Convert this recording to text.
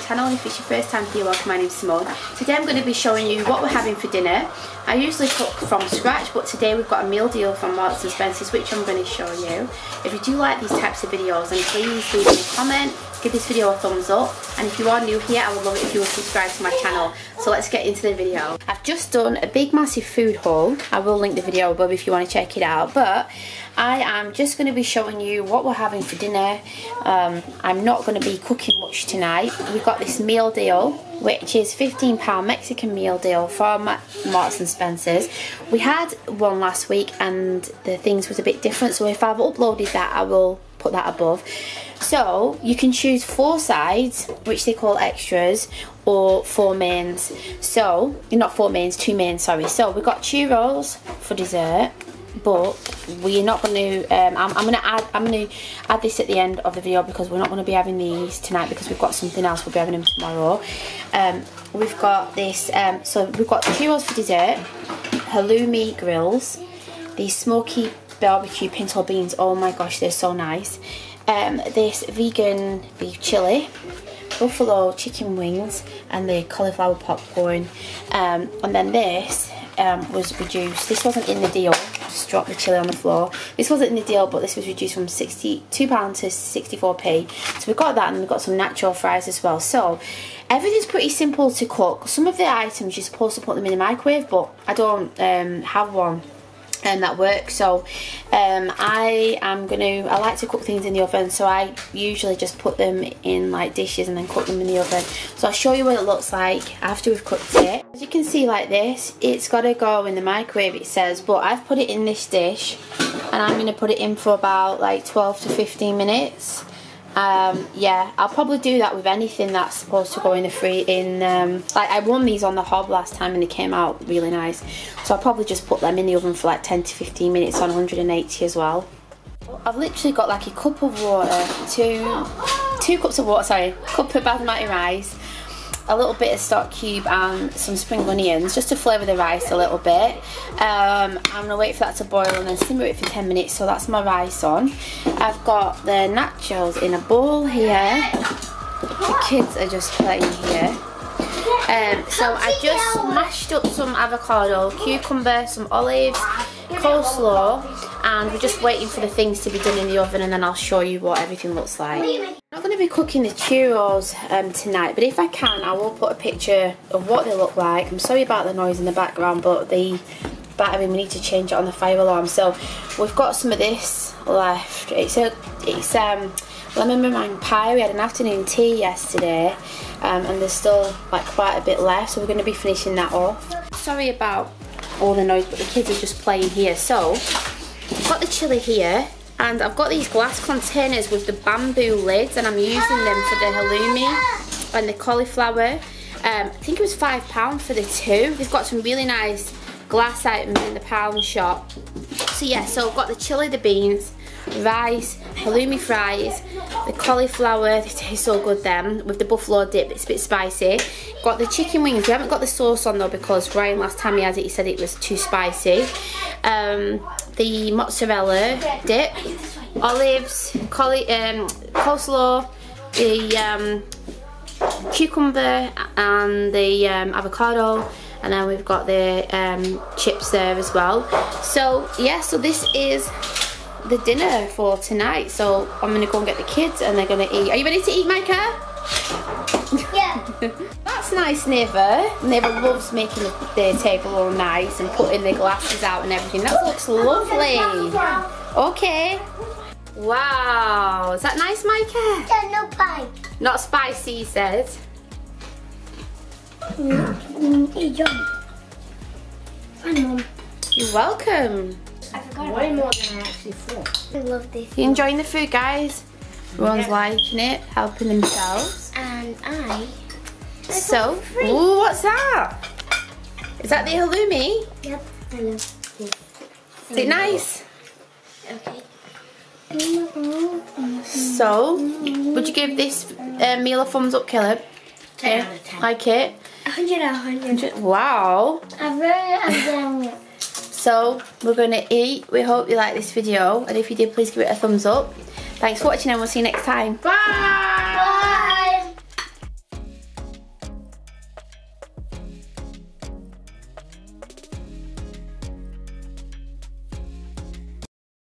channel if it's your first time here, welcome, my name's Simone. Today I'm going to be showing you what we're having for dinner. I usually cook from scratch but today we've got a meal deal from Marks and Spencer's which I'm going to show you. If you do like these types of videos then please leave a comment, give this video a thumbs up and if you are new here I would love it if you would subscribe to my channel. So let's get into the video. I've just done a big massive food haul. I will link the video above if you want to check it out but I am just going to be showing you what we're having for dinner. Um, I'm not going to be cooking much tonight. We've got this meal deal, which is £15 Mexican meal deal from Marks and Spencer's. We had one last week and the things was a bit different, so if I've uploaded that, I will put that above. So you can choose four sides, which they call extras, or four mains. So, not four mains, two mains, sorry. So we've got churros for dessert but we're not going to um, I'm, I'm, going to add I'm going to add this at the end of the video because we're not going to be having these tonight because we've got something else we'll be having them tomorrow um, we've got this um, so we've got churros for dessert halloumi grills these smoky barbecue pinto beans oh my gosh they're so nice um, this vegan beef chili buffalo chicken wings and the cauliflower popcorn um, and then this um, was reduced this wasn't in the deal just dropped the chili on the floor. This wasn't in the deal, but this was reduced from £62 to 64p. So we've got that and we've got some natural fries as well. So everything's pretty simple to cook. Some of the items you're supposed to put them in the microwave, but I don't um, have one and that works so um, I am gonna I like to cook things in the oven. So I usually just put them in like dishes and then cook them in the oven. So I'll show you what it looks like after we've cooked it. As you can see like this it's got to go in the microwave it says but I've put it in this dish and I'm gonna put it in for about like 12 to 15 minutes um, yeah I'll probably do that with anything that's supposed to go in the free in um, like I won these on the hob last time and they came out really nice. So I'll probably just put them in the oven for like 10 to 15 minutes on 180 as well. I've literally got like a cup of water two two cups of water sorry cup of basmati rice a little bit of stock cube and some spring onions just to flavour the rice a little bit. Um, I'm going to wait for that to boil and then simmer it for 10 minutes so that's my rice on. I've got the nachos in a bowl here. The kids are just playing here. Um, so I just mashed up some avocado, cucumber, some olives, coleslaw and we're just waiting for the things to be done in the oven and then I'll show you what everything looks like. I'm not going to be cooking the churros um, tonight but if I can I will put a picture of what they look like. I'm sorry about the noise in the background but the battery we need to change it on the fire alarm so we've got some of this left. It's a it's um lemon meringue pie. We had an afternoon tea yesterday um, and there's still like quite a bit left so we're going to be finishing that off. Sorry about all the noise but the kids are just playing here so got the chili here and I've got these glass containers with the bamboo lids and I'm using them for the halloumi and the cauliflower. Um, I think it was £5 for the two. They've got some really nice glass items in the pound shop. So yeah, so I've got the chili, the beans, rice, halloumi fries, the cauliflower, they taste so good then, with the buffalo dip, it's a bit spicy. Got the chicken wings, we haven't got the sauce on though because Ryan last time he had it, he said it was too spicy. Um, the mozzarella dip, olives, cauli um, coleslaw, the um, cucumber and the um, avocado and then we've got the um, chips there as well. So yeah, so this is the dinner for tonight. So I'm gonna go and get the kids and they're gonna eat. Are you ready to eat, Micah? Yeah. That's nice, Neva. Neva loves making the, the, table all nice and putting the glasses out and everything. That looks lovely. Okay. Wow. Is that nice, Micah? Yeah, no pie. Not spicy, he says. You're welcome. I forgot Way more than I actually thought. I love this. You enjoying the food, guys? Everyone's yeah. liking it, helping themselves. And I. So, ooh, what's that? Is that the halloumi? Yep, I this. Is it nice? Okay. So, would you give this uh, meal a thumbs up, Caleb? 10 out of 10. Like it? 100 out of 100. Wow. So, we're going to eat. We hope you like this video. And if you did, please give it a thumbs up. Thanks for watching and we'll see you next time. Bye. Bye.